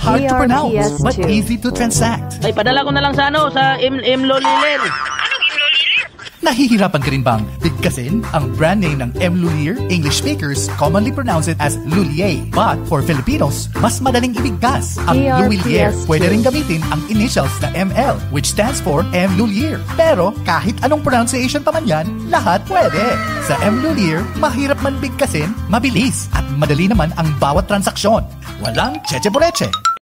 Hard to pronounce, but easy to transact. Ay, padala ko na lang sa ano, sa M Emlo Liler. Nahihirapan ka rin bang bigkasin ang brand name ng M. Lulier? English speakers commonly pronounce it as Lulier. But for Filipinos, mas madaling ibigkas ang Lulier. Pwede rin gamitin ang initials na ML, which stands for M. Lulier. Pero kahit anong pronunciation pa man yan, lahat pwede. Sa M. Lulier, mahirap man bigkasin, mabilis at madali naman ang bawat transaksyon. Walang cheche boreche.